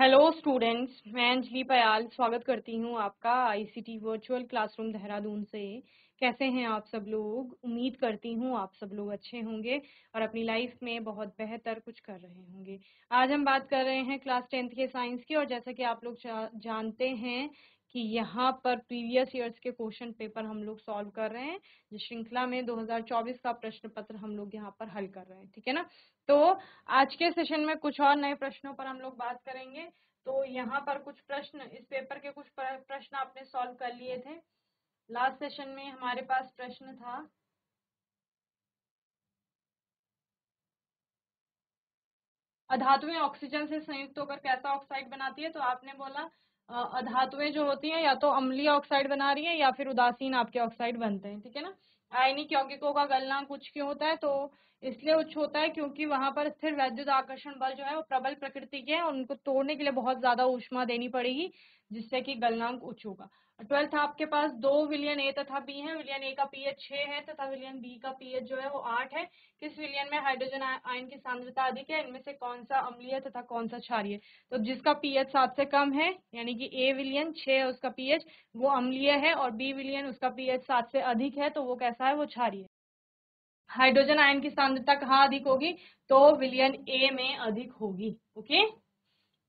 Hello students मैं अंजलि पयाल स्वागत करती हूँ आपका आईसीटी वर्चुअल क्लासरूम देहरादून से। कैसे हैं आप सब लोग? उम्मीद करती हूँ आप सब लोग अच्छे होंगे और अपनी लाइफ में बहुत बेहतर कुछ कर रहे होंगे। आज हम बात कर रहे हैं क्लास टेंथ के साइंस की और जैसा कि आप लोग जानते हैं कि यहाँ पर प्रीवियस ईयर्स के क्वेश्चन पेपर हम लोग सॉल्व कर रहे हैं, जिस श्रृंखला में 2024 का प्रश्न पत्र हम लोग यहाँ पर हल कर रहे हैं, ठीक है ना? तो आज के सेशन में कुछ और नए प्रश्नों पर हम लोग बात करेंगे। तो यहाँ पर कुछ प्रश्न, इस पेपर के कुछ प्रश्न आपने सॉल्व कर लिए थे। लास्ट सेशन में हमारे पास प्रश्न था अधातुएँ ऑक्सीजन से संयुक्त होकर कैसा ऑक्साइड बनाती है? तो आपने बोला अधातुएँ जो होती हैं, या तो अम्लीय ऑक्साइड बना रही हैं, या फिर उदासीन आपके ऑक्साइड बनते हैं, ठीक है ना? आयनिक यौगिकों का गलना कुछ क्यों होता है? तो इसलिए उच्च होता है क्योंकि वहाँ पर स्थिर वैद्युत आकर्षण बल जो है, वो प्रबल प्रकृति के हैं उनको तोड़ने के लिए बहुत ज़्यादा ऊष्मा देनी पड़ेगी। जिससे कि गलनांक उच्च होगा। ट्वेल्थ आपके पास दो विलियन ए तथा बी है। विलियन ए का पीएच छह है तथा विलियन बी का पीएच जो है वो आठ है। किस विलियन में हाइड्रोजन आयन की सांद्रता अधिक है? इनमें से कौन सा अम्लीय तथा कौन सा क्षारीय तो जिसका पीएच सात से कम है, यानी कि ए विलियन, छह है उसका पीएच, वो अम्लीय है और बी विलियन, उसका पीएच सात से अधिक है तो वो कैसा है? वो क्षारीय हाइड्रोजन आयन की सांद्रता कहाँ अधिक होगी? तो विलियन ए में अधिक होगी। ओके?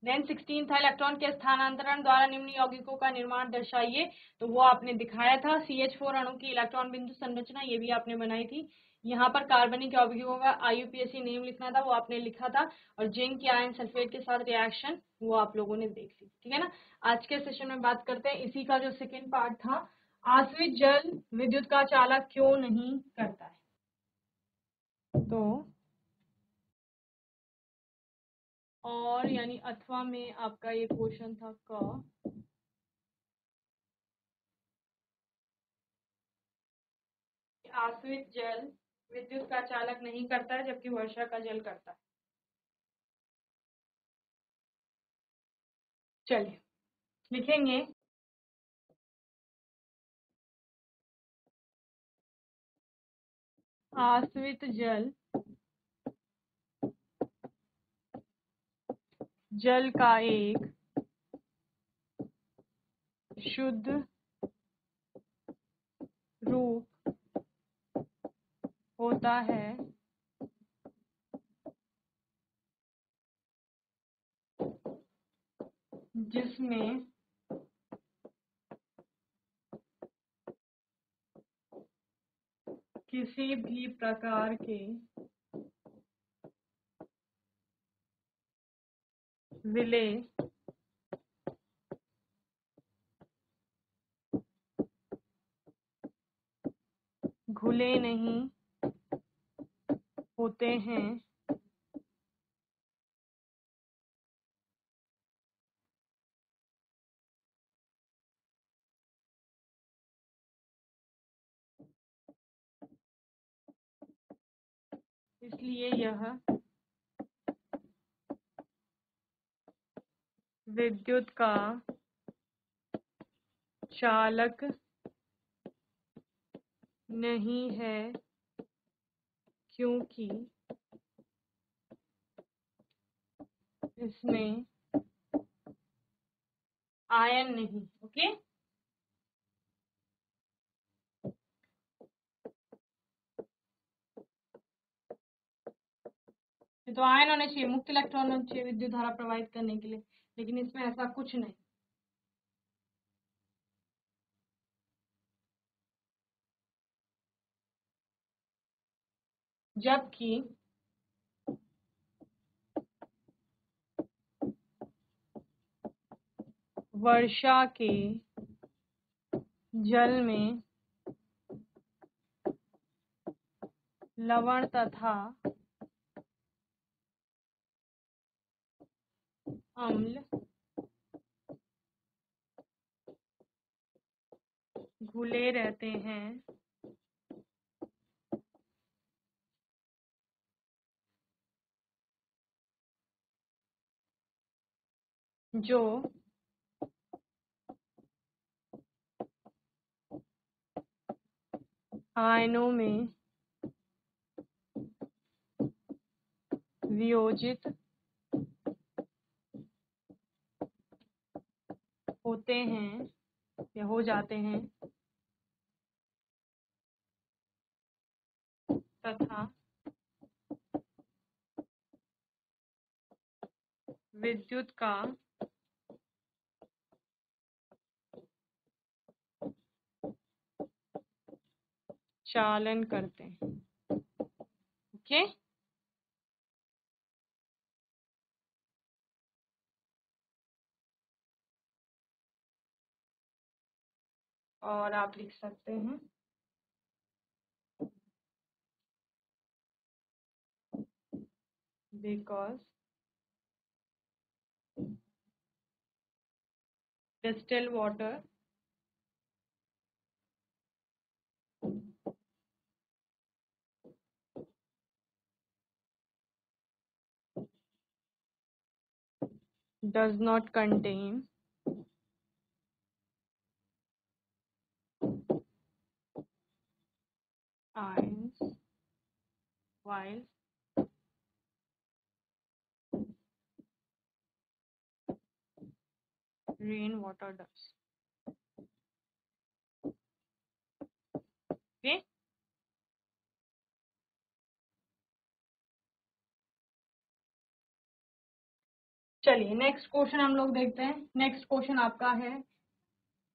देन सिक्सटीन था इलेक्ट्रॉन के स्थानांतरण द्वारा निम्न यौगिकों का निर्माण दर्शाइए। तो वो आपने दिखाया था सी एच फोर अणु की इलेक्ट्रॉन बिंदु संरचना, ये भी आपने बनाई थी। यहाँ पर कार्बनिक यौगिकों का आईयूपीएससी नेम लिखना था, वो आपने लिखा था। और जिंक के आयन सल्फेट के साथ रिएक्शन वो आप लोगों ने देख ली। ठीक है ना? आज के सेशन में बात करते हैं। इसी का जो सेकेंड पार्ट था, आश्रित जल विद्युत का चालक क्यों नहीं करता है? तो और यानी अथवा में आपका ये क्वेश्चन था क। आश्रित जल विद्युत का चालक नहीं करता है, जबकि वर्षा का जल करता है। चलिए, लिखेंगे। आश्रित जल जल का एक शुद्ध रूप होता है। जिसमें किसी भी प्रकार के विलय घुले नहीं होते हैं। इसलिए यह विद्युत का चालक नहीं है क्योंकि इसमें आयन नहीं, ओके? तो आयन होने चाहिए, मुक्त इलेक्ट्रॉन होने चाहिए विद्युत धारा प्रवाहित करने के लिए। लेकिन इसमें ऐसा कुछ नहीं। जबकि वर्षा के जल में लवण तथा अम्ल घुले रहते हैं। जो आयनों में वियोजित होते हैं या हो जाते हैं। तथा विद्युत का चालन करते हैं। ओके? और आप लिख सकते हैं। Because distilled water does not contain ions while rainwater does. Okay. चलिए नेक्स्ट क्वेश्चन हम लोग देखते हैं नेक्स्ट क्वेश्चन आपका है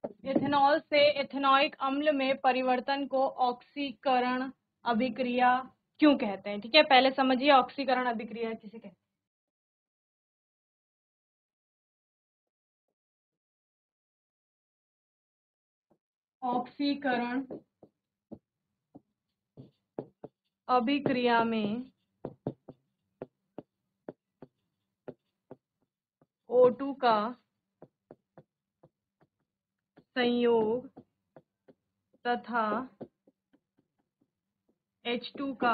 इथेनॉल से इथेनॉइक अम्ल में परिवर्तन को ऑक्सीकरण अभिक्रिया क्यों कहते हैं? ठीक है, पहले समझिए ऑक्सीकरण अभिक्रिया किसे कहते हैं। ऑक्सीकरण अभिक्रिया में O2 का संयोग तथा H2 का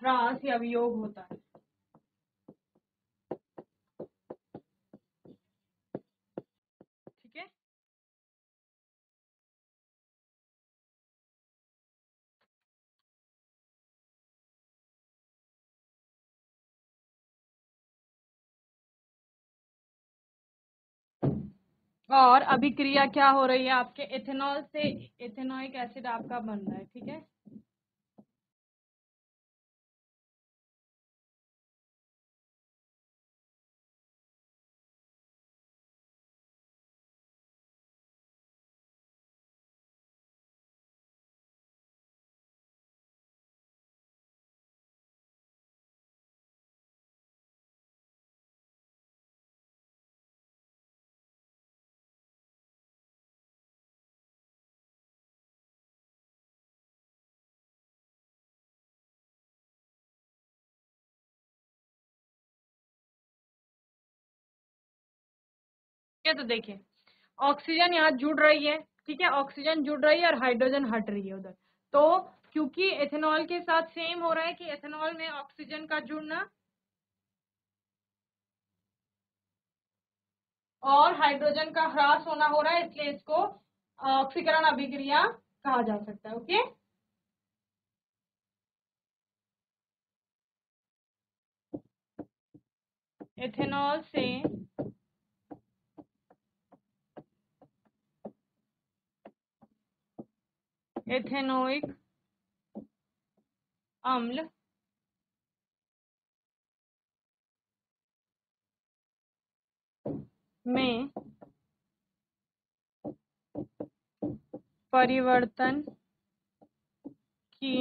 ह्रास या वियोग होता है। और अभिक्रिया क्या हो रही है आपके? इथेनॉल से इथेनोइक एसिड आपका बन रहा है, ठीक है? है तो देखिए ऑक्सीजन यहाँ जुड़ रही है, ठीक है? ऑक्सीजन जुड़ रही है और हाइड्रोजन हट रही है उधर। तो क्योंकि एथेनॉल के साथ सेम हो रहा है कि एथेनॉल में ऑक्सीजन का जुड़ना और हाइड्रोजन का ह्रास होना हो रहा है, इसलिए इसको ऑक्सीकरण अभिक्रिया कहा जा सकता है ओके एथेनॉल से एथेनोइक अम्ल में परिवर्तन की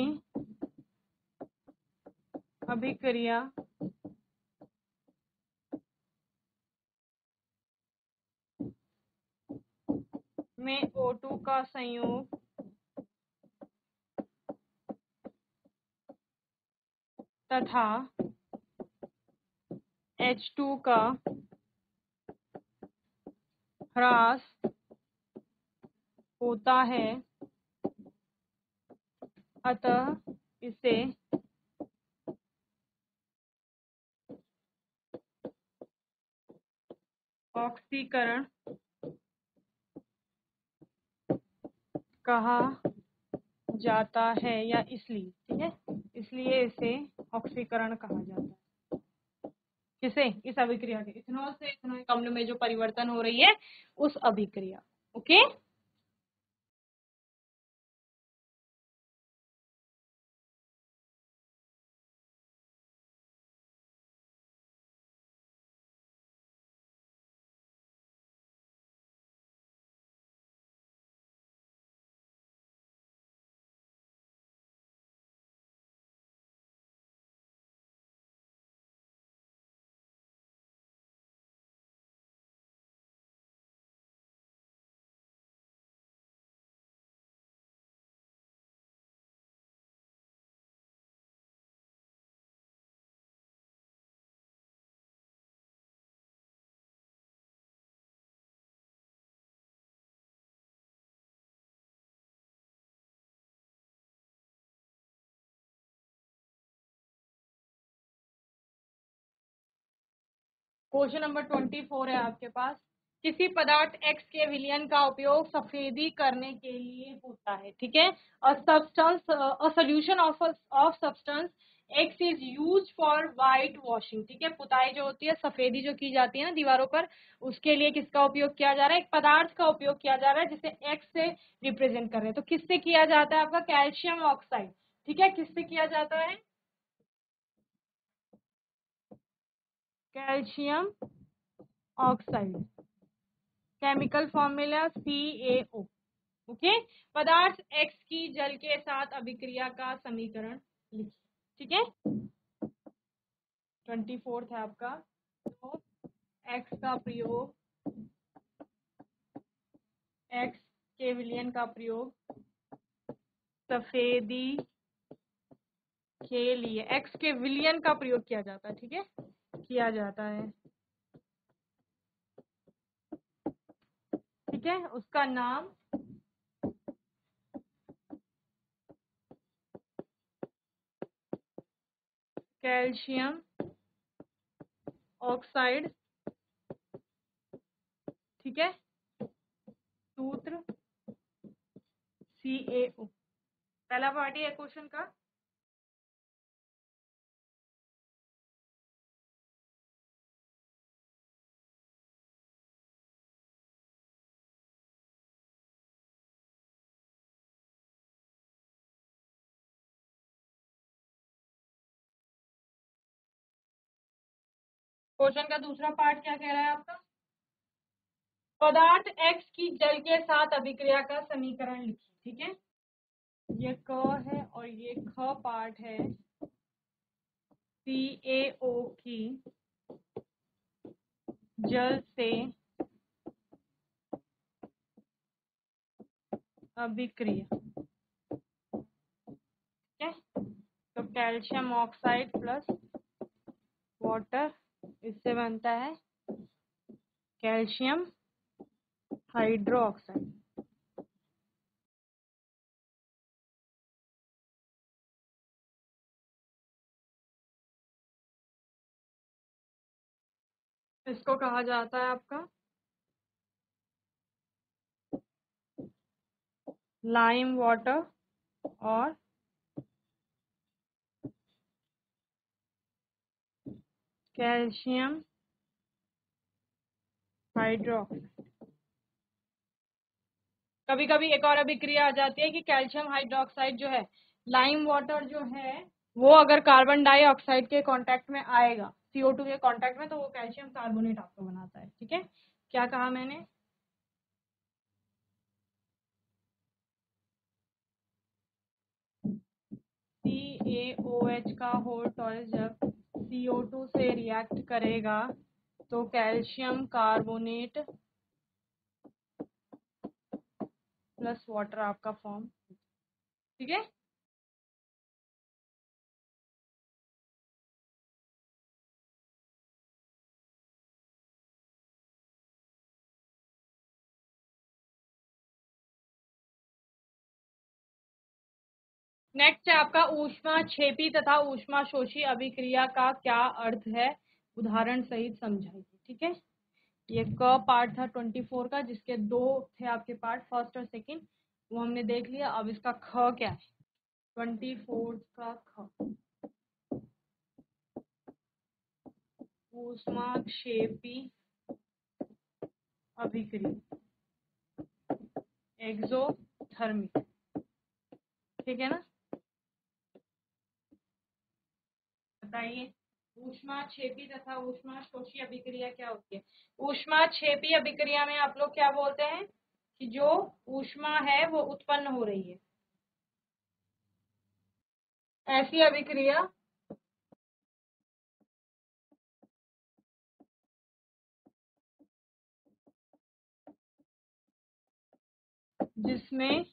अभिक्रिया में O2 का संयोग तथा H2 का ह्रास होता है। अतः इसे ऑक्सीकरण कहा जाता है या इसलिए, ठीक है? इसलिए इसे ऑक्सीकरण कहा जाता है। किसे? इस अभिक्रिया के। इथेनॉल से इथेनॉल अम्ल में जो परिवर्तन हो रही है, उस अभिक्रिया। Okay? Question number twenty four है आपके पास। किसी पदार्थ X के विलयन का उपयोग सफेदी करने के लिए होता है, ठीक है? Solution of of substance X is use for white washing ठीक है? पुताई जो होती है, सफेदी जो की जाती है ना दीवारों पर, उसके लिए किसका उपयोग किया जा रहा है? एक पदार्थ का उपयोग किया जा रहा है जिसे एक्स से रिप्रेजेंट कर रहे हैं। तो किससे किया जाता है आपका? कैल्शियम ऑक्साइड, ठीक है? किससे किया जाता है? Calcium oxide, chemical formula A okay पदार्थ एक्स की जल के साथ अभिक्रिया का समीकरण लिखिए, ठीक है? ट्वेंटी फोर्थ है आपका तो एक्स का प्रयोग एक्स के विलियन का प्रयोग सफेदी के लिए एक्स के विलियन का प्रयोग किया जाता है, ठीक है? किया जाता है। ठीक है, उसका नाम कैल्शियम ऑक्साइड, ठीक है, सूत्र सी ए पहला पार्ट है क्वेश्चन का। क्वेश्चन का दूसरा पार्ट क्या कह रहा है आपका? पदार्थ एक्स की जल के साथ अभिक्रिया का समीकरण लिखिए ठीक है? ये क है और ये ख पार्ट है सी ए ओ की जल से अभिक्रिया, ठीक है? तो कैल्शियम ऑक्साइड प्लस वाटर इससे बनता है कैल्शियम हाइड्रोक्साइड। इसको कहा जाता है आपका लाइम वाटर और कैल्शियम हाइड्रोक्साइड कभी कभी एक और अभिक्रिया आ जाती है कि कैल्शियम हाइड्रोक्साइड जो है लाइम वाटर जो है, वो अगर कार्बन डाइऑक्साइड के कांटेक्ट में आएगा CO2 के कांटेक्ट में तो वो कैल्शियम कार्बोनेट आपको बनाता है, ठीक है? क्या कहा मैंने? सी ए ओ एच का होल टॉयल जब CO2 से रिएक्ट करेगा तो कैल्शियम कार्बोनेट प्लस वाटर आपका फॉर्म ठीक है? नेक्स्ट है आपका ऊष्मा छेपी तथा ऊष्मा शोषी अभिक्रिया का क्या अर्थ है? उदाहरण सहित समझाइए, ठीक है? ये क पार्ट था ट्वेंटी फोर का, जिसके दो थे आपके पार्ट फ़र्स्ट और सेकंड वो हमने देख लिया। अब इसका ख क्या है? ट्वेंटी फोर का ख। ऊष्माक्षेपी अभिक्रिया एक्सोथर्मिक ठीक है ना? बताइए। छेपी तथा ऊष्मा शोषी अभिक्रिया क्या होती है? ऊष्मा छेपी अभिक्रिया में आप लोग क्या बोलते हैं? कि जो ऊष्मा है वो उत्पन्न हो रही है। ऐसी अभिक्रिया। जिसमें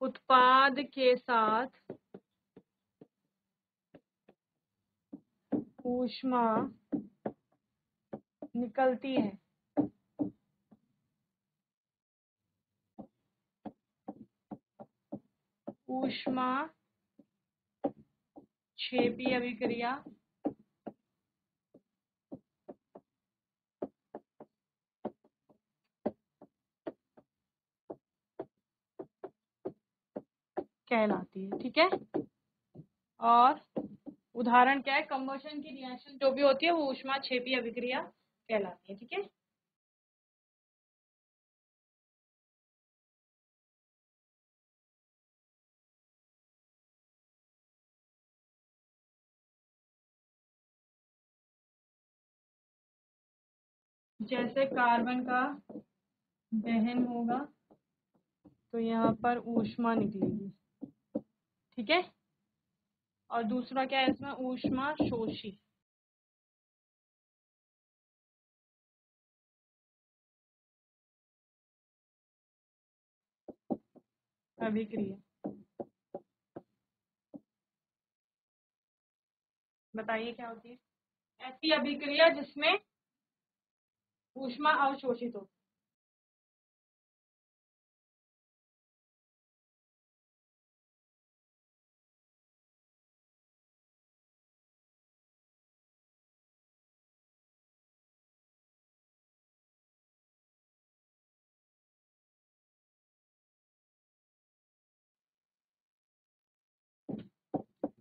उत्पाद के साथ ऊष्मा निकलती है। ऊष्मा छेपी अभिक्रिया कहलाती है, ठीक है? और उदाहरण क्या है? कंबोशन की रिएक्शन जो भी होती है, वो ऊष्मा छेपी अभिक्रिया कहलाती है, ठीक है? जैसे कार्बन का दहन होगा तो यहाँ पर ऊष्मा निकलेगी। ठीक है? और दूसरा क्या है इसमें? ऊष्मा शोषी। अभिक्रिया। बताइए क्या होती है? ऐसी अभिक्रिया जिसमें ऊष्मा अवशोषित हो।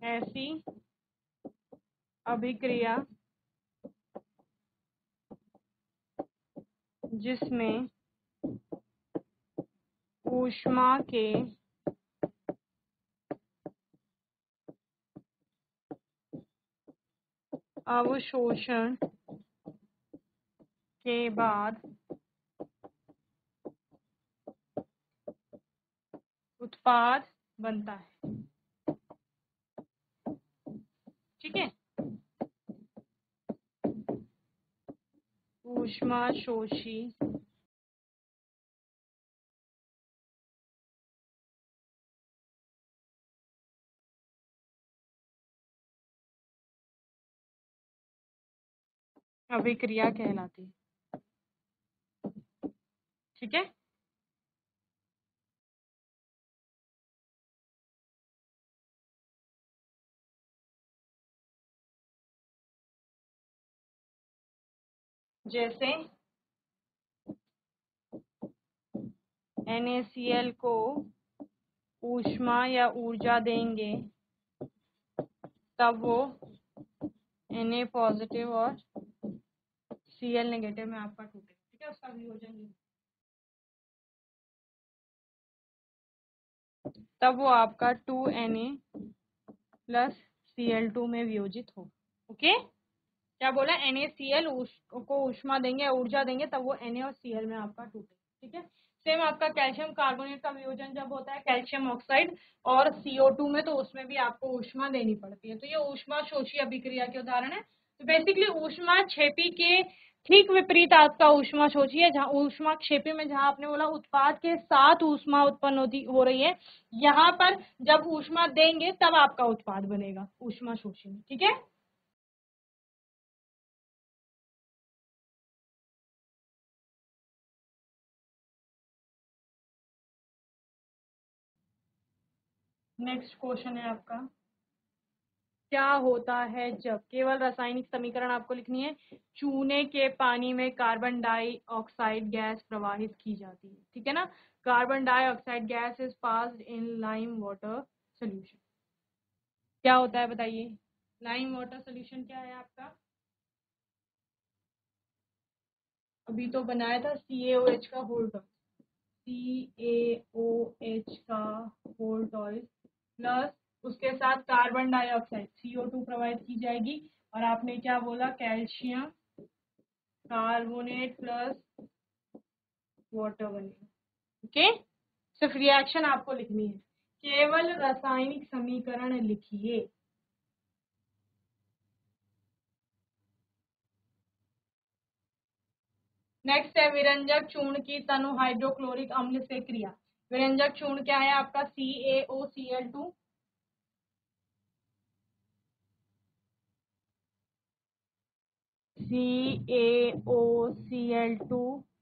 ऐसी अभिक्रिया जिसमें ऊष्मा के अवशोषण के बाद उत्पाद बनता है ठीक है ऊष्मा शोषी। अभिक्रिया कहलाती। ठीक है? जैसे NaCl को ऊष्मा या ऊर्जा देंगे, तब वो Na पॉजिटिव और Cl नेगेटिव में आपका टूटे ठीक है, उसका वियोजन तब वो आपका 2Na प्लस Cl2 में वियोजित हो ओके? क्या बोला? NaCl को ऊष्मा देंगे, ऊर्जा देंगे, तब वो और Cl में आपका टूटे ठीक है? सेम आपका कैल्शियम कार्बोनेट का वियोजन जब होता है कैल्शियम ऑक्साइड और CO2 में तो उसमें भी आपको ऊष्मा देनी पड़ती है। तो ये ऊष्मा शोषी अभिक्रिया के उदाहरण है। तो बेसिकली ऊष्मा छेपी के ठीक विपरीत आपका ऊष्मा शोषी है, जहाँ ऊष्मा क्षेपी में, जहाँ आपने बोला उत्पाद के साथ ऊष्मा उत्पन्न होती, हो रही है, यहाँ पर जब ऊष्मा देंगे, तब आपका उत्पाद बनेगा ऊष्मा शोषी में, ठीक है? नेक्स्ट क्वेश्चन है आपका। क्या होता है जब, केवल रासायनिक समीकरण आपको लिखनी है, चूने के पानी में कार्बन डाइऑक्साइड गैस प्रवाहित की जाती है। ठीक है ना? Carbon dioxide gas is passed in lime water solution क्या होता है बताइए? लाइम वाटर सोल्यूशन क्या है आपका? अभी तो बनाया था सी एच का होल्ड सी एच का होल्ड प्लस उसके साथ carbon dioxide C O two provide की जाएगी। और आपने क्या बोला? कैल्शियम, कार्बोनेट प्लस वाटर बनेगा ओके सिर्फ़ रिएक्शन आपको लिखनी है। केवल रासायनिक समीकरण लिखिए। नेक्स्ट है विरंजक चूर्ण की तनु हाइड्रोक्लोरिक अम्ल से क्रिया। विरंजक चूर्ण क्या है आपका? C A O C L two C A O C L two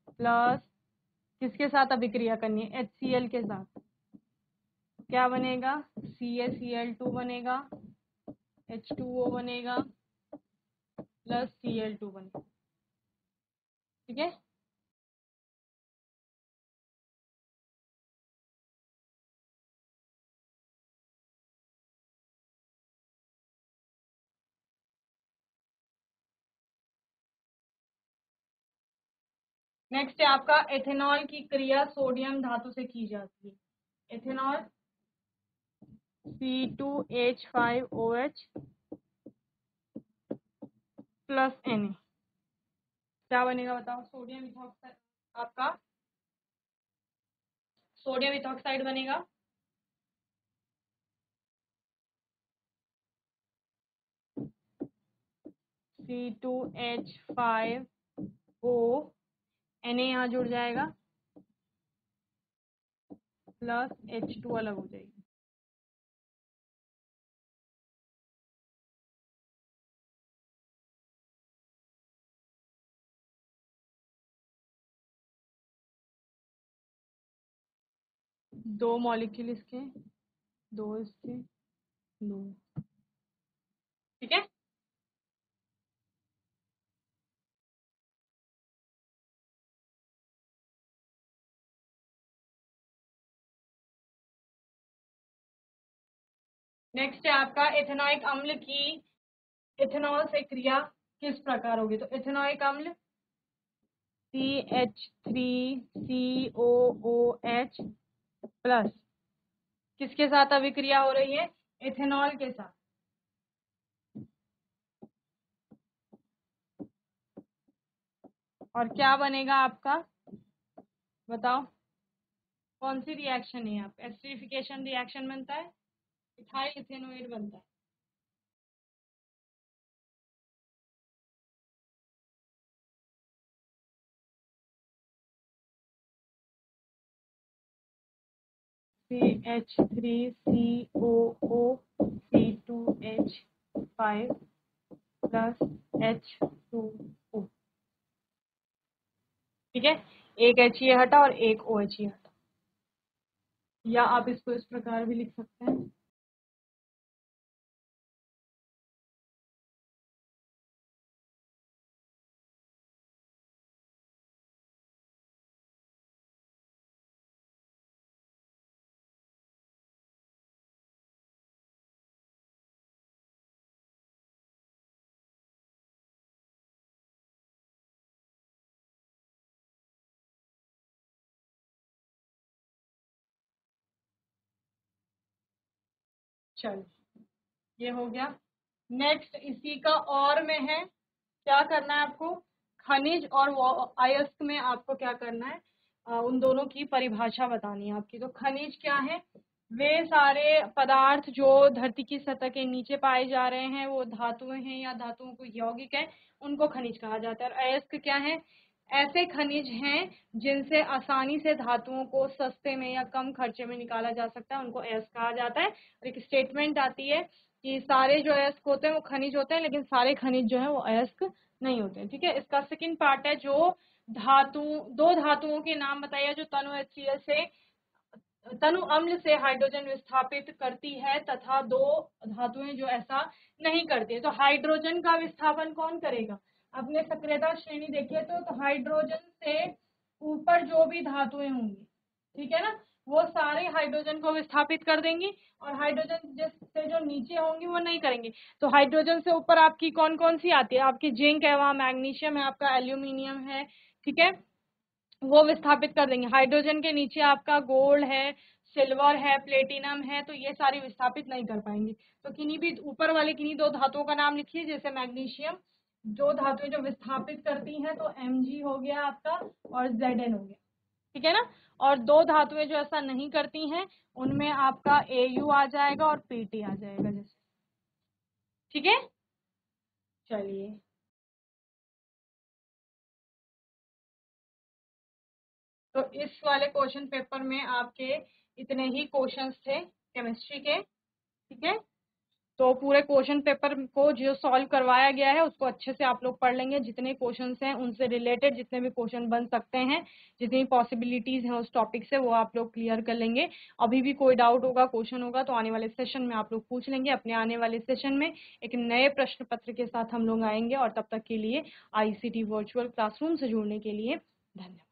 plus किसके साथ अभिक्रिया करनी है? एच सी एल के साथ। क्या बनेगा? C A C L two बनेगा। एच टू ओ बनेगा। प्लस सी एल टू बनेगा। ठीक है? नेक्स्ट है आपका एथेनॉल की क्रिया सोडियम धातु से की जाती है। Ethanol C two H five O H plus N क्या बनेगा बताओ? सोडियम इथॉक्साइड आपका? सोडियम इथॉक्साइड बनेगा। C two H five O N A यहाँ जुड़ जाएगा। प्लस एच टू अलग हो जाएगी। दो मॉलिक्यूल इसके, दो इसके, दो। ठीक है? नेक्स्ट है आपका एथेनॉइक अम्ल की इथेनॉल से क्रिया किस प्रकार होगी? तो इथेनॉइक अम्ल C H three C O O H plus किसके साथ अभिक्रिया हो रही है? इथेनॉल के साथ। और क्या बनेगा आपका? बताओ। कौन सी रिएक्शन है आप? एसिडिफिकेशन रिएक्शन बनता है? इथाइल इथेनोइड बनता है। H three C O O C two H five plus H two O ठीक है? एक एच ये हटा और एक ओ एच ये हटा। या आप इसको इस प्रकार भी लिख सकते हैं। चलो ये हो गया। नेक्स्ट इसी का और में है। क्या करना है आपको? खनिज और अयस्क में आपको क्या करना है? आ, उन दोनों की परिभाषा बतानी है आपकी। तो खनिज क्या है? वे सारे पदार्थ जो धरती की सतह के नीचे पाए जा रहे हैं वो धातुएँ हैं या धातुओं को यौगिक है उनको खनिज कहा जाता है। और अयस्क क्या है? ऐसे खनिज हैं जिनसे आसानी से धातुओं को सस्ते में या कम खर्चे में निकाला जा सकता है, उनको अयस्क कहा जाता है। और एक स्टेटमेंट आती है कि सारे जो अयस्क होते हैं वो खनिज होते हैं, लेकिन सारे खनिज जो है वो अयस्क नहीं होते हैं, ठीक है? इसका सेकंड पार्ट है जो धातु, दो धातुओं के नाम बताइए जो तनु एच से, तनु अम्ल से हाइड्रोजन विस्थापित करती है तथा दो धातुएँ जो ऐसा नहीं करती है। तो हाइड्रोजन का विस्थापन कौन करेगा? अपने सक्रियता श्रेणी देखिए तो, तो हाइड्रोजन से ऊपर जो भी धातुएँ होंगी ठीक है ना? वो सारे हाइड्रोजन को विस्थापित कर देंगी और हाइड्रोजन जिससे जो नीचे होंगी वो नहीं करेंगे। तो हाइड्रोजन से ऊपर आपकी कौन कौन सी आती है? आपकी जिंक है वहाँ मैग्नीशियम है आपका एल्यूमिनियम है ठीक है? वो विस्थापित कर देंगे। हाइड्रोजन के नीचे आपका गोल्ड है सिल्वर है प्लेटिनम है तो ये सारी विस्थापित नहीं कर पाएँगे। तो किन्हीं भी ऊपर वाले किन्हीं दो धातुओं का नाम लिखिए जैसे मैग्नीशियम जो धातुएँ जो विस्थापित करती हैं तो एम हो गया आपका और जेड हो गया। ठीक है ना? और दो धातुएँ जो ऐसा नहीं करती हैं, उनमें आपका ए यू आ जाएगा और पीटी आ जाएगा जैसे। ठीक है? चलिए। तो इस वाले क्वेश्चन पेपर में आपके इतने ही क्वेश्चंस थे केमिस्ट्री के। ठीक है? तो पूरे क्वेश्चन पेपर को जो सॉल्व करवाया गया है, उसको अच्छे से आप लोग पढ़ लेंगे। जितने क्वेश्चन हैं, उनसे रिलेटेड जितने भी क्वेश्चन बन सकते हैं, जितनी पॉसिबिलिटीज हैं उस टॉपिक से, वो आप लोग क्लियर कर लेंगे। अभी भी कोई डाउट होगा क्वेश्चन होगा तो आने वाले सेशन में आप लोग पूछ लेंगे। अपने आने वाले सेशन में एक नए प्रश्न पत्र के साथ हम लोग आएँगे। और तब तक के लिए आईसीटी वर्चुअल क्लासरूम से जुड़ने के लिए धन्यवाद।